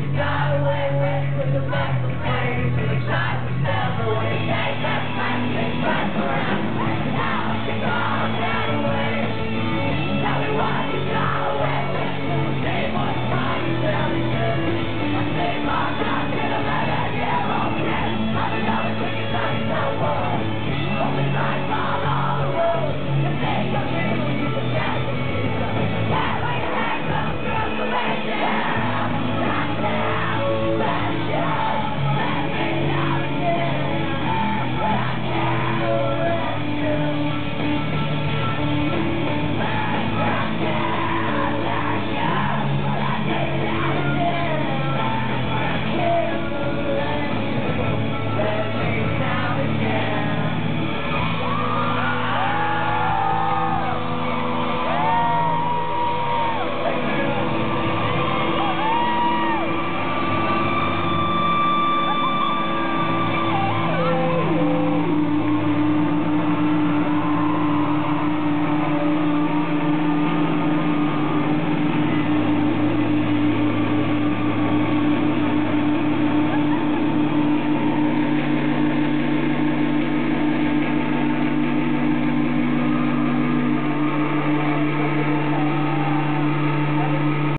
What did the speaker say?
you got away.